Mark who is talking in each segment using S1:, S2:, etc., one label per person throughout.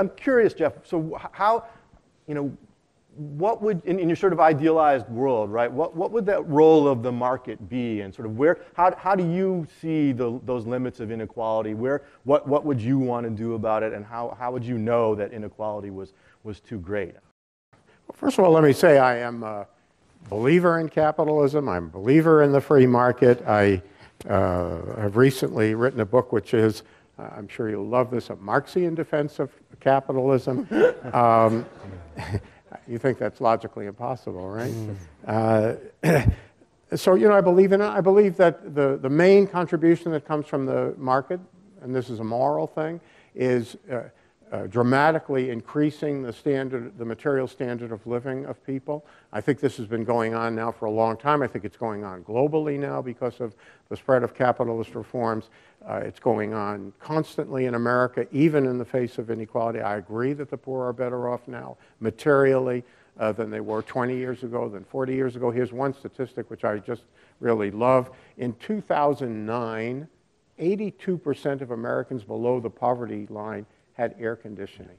S1: I'm curious, Jeff. So how, you know, what would, in, in, your sort of idealized world, right, what, what would that role of the market be and sort of where, how, how do you see the, those limits of inequality? Where, what, what would you want to do about it and how, how would you know that inequality was, was too great?
S2: Well, first of all, let me say I am a believer in capitalism. I'm a believer in the free market. I uh, have recently written a book which is, I'm sure you'll love this, a Marxian defense of capitalism. um, you think that's logically impossible, right? Mm. Uh, so, you know, I believe in it. I believe that the, the main contribution that comes from the market, and this is a moral thing, is uh, uh, dramatically increasing the standard, the material standard of living of people. I think this has been going on now for a long time. I think it's going on globally now because of the spread of capitalist reforms. Uh, it's going on constantly in America, even in the face of inequality. I agree that the poor are better off now materially uh, than they were 20 years ago, than 40 years ago. Here's one statistic which I just really love. In 2009, 82% of Americans below the poverty line had air conditioning.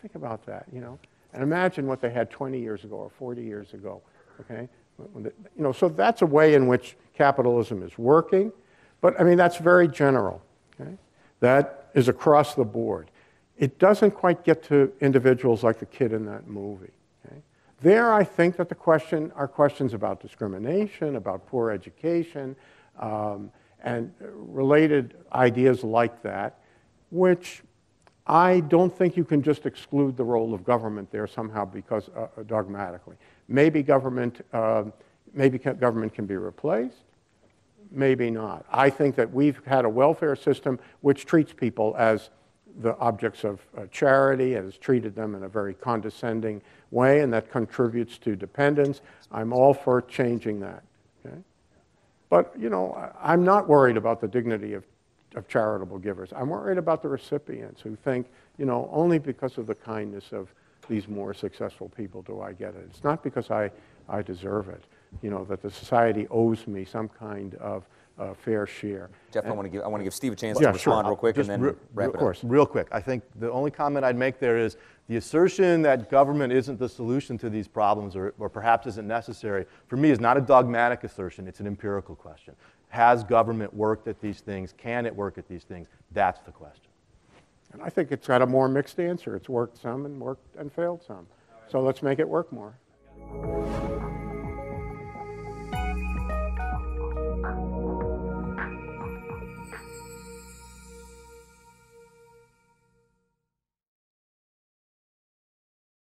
S2: Think about that, you know. And imagine what they had 20 years ago or 40 years ago, okay? You know, so that's a way in which capitalism is working. But I mean, that's very general. Okay? That is across the board. It doesn't quite get to individuals like the kid in that movie. Okay? There, I think that the question are questions about discrimination, about poor education, um, and related ideas like that, which I don't think you can just exclude the role of government there somehow because uh, uh dogmatically. Maybe government, uh, maybe government can be replaced, maybe not. I think that we've had a welfare system which treats people as the objects of uh, charity, has treated them in a very condescending way, and that contributes to dependence. I'm all for changing that. Okay? But, you know, I'm not worried about the dignity of of charitable givers. I'm worried about the recipients who think, you know, only because of the kindness of these more successful people do I get it. It's not because I, I deserve it, you know, that the society owes me some kind of uh, fair share.
S3: Jeff, and, I want to give I want to give Steve a chance yeah, to respond real quick
S1: Just
S3: and then re- wrap
S1: it
S3: up.
S1: Course. Real quick, I think the only comment I'd make there is the assertion that government isn't the solution to these problems or, or perhaps isn't necessary, for me, is not a dogmatic assertion. It's an empirical question. Has government worked at these things? Can it work at these things? That's the question.
S2: And I think it's got a more mixed answer. It's worked some and worked and failed some. So let's make it work more.